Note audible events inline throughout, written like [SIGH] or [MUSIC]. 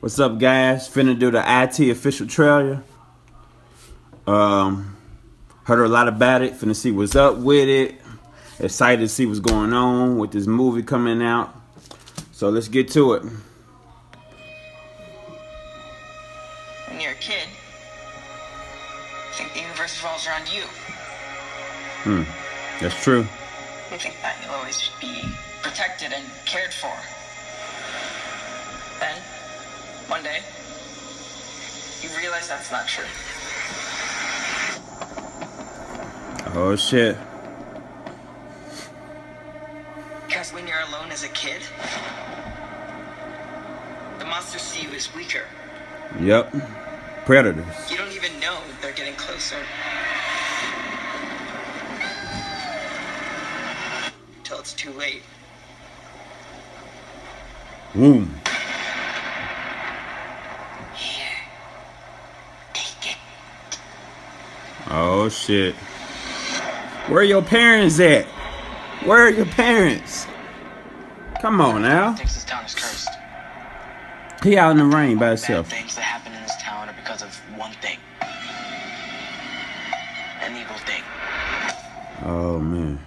What's up, guys? Finna do the IT official trailer. Um, heard a lot about it. Finna see what's up with it. Excited to see what's going on with this movie coming out. So let's get to it. When you're a kid, you think the universe revolves around you. Hmm, that's true. You think that you'll always be protected and cared for. One day, you realize that's not true. Oh shit. Because when you're alone as a kid, the monsters see you as weaker. Yep. Predators. You don't even know they're getting closer. Until it's too late. Boom. Oh shit. Where are your parents at? Where are your parents? Come on now. Thinks this town is cursed. He out in the rain by Bad himself. things that happen in this town are because of one thing. An evil thing. Oh man.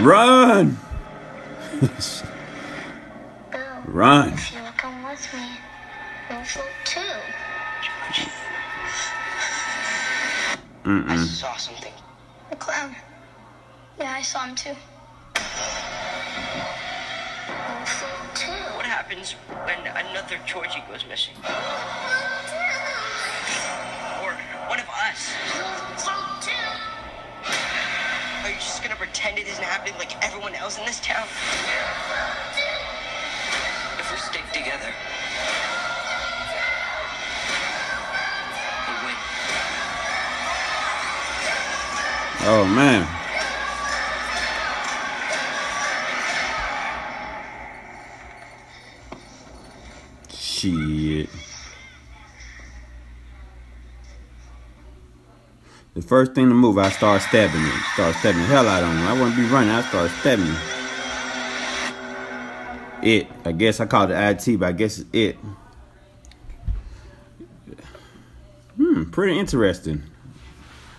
Run! Oh. Run. If you will come with me, we'll float too. I Mm-mm. saw something. The clown. Yeah, I saw him too. We'll float too. What happens when another Georgie goes missing? Or one of us? We'll float too. Are you just gonna pretend it isn't happening like everyone else in this town? If we stick together, we win. Oh man. Shit. The first thing to move, I start stabbing him. Start stabbing the hell out of him. I wouldn't be running, I start stabbing him. It. I guess I call it IT, but I guess it's it. Hmm, pretty interesting.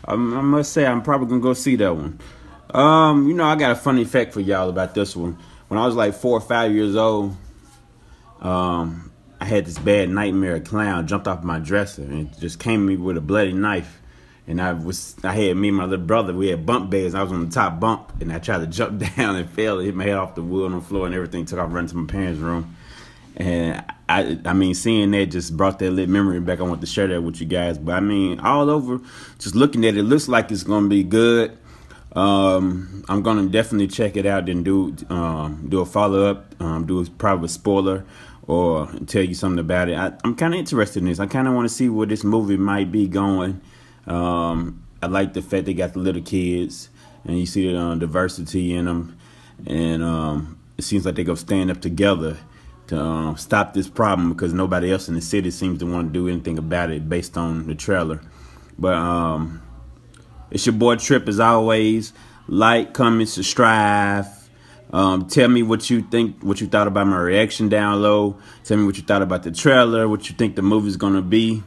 I, I must say, I'm probably gonna go see that one. Um, you know, I got a funny fact for y'all about this one. When I was like four or five years old, um, I had this bad nightmare. A clown jumped off my dresser and just came at me with a bloody knife. And I was, I had me and my little brother. We had bump beds. I was on the top bump and I tried to [LAUGHS] jump down and fell. hit my head off the wood on the floor and everything. Took off running to my parents' room. And I, I mean, seeing that just brought that little memory back. I want to share that with you guys. But I mean, all over, just looking at it, looks like it's gonna be good. Um, I'm gonna definitely check it out and do um, do a follow up, um, do a probably spoiler or tell you something about it. I, I'm kind of interested in this. I kind of want to see where this movie might be going. Um, I like the fact they got the little kids and you see the uh, diversity in them, and um, it seems like they go stand up together to um, stop this problem because nobody else in the city seems to want to do anything about it based on the trailer. But um, it's your boy Trip as always. Like, comment, subscribe. Um, tell me what you think, what you thought about my reaction down low. Tell me what you thought about the trailer, what you think the movie's gonna be.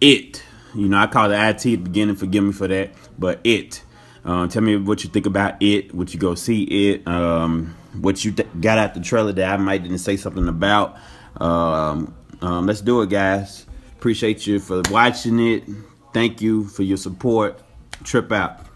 It, you know, I call it IT at the beginning. Forgive me for that, but it. Um, tell me what you think about it. What you go see it. Um, what you th- got out the trailer that I might didn't say something about. Um, um, let's do it, guys. Appreciate you for watching it. Thank you for your support. Trip out.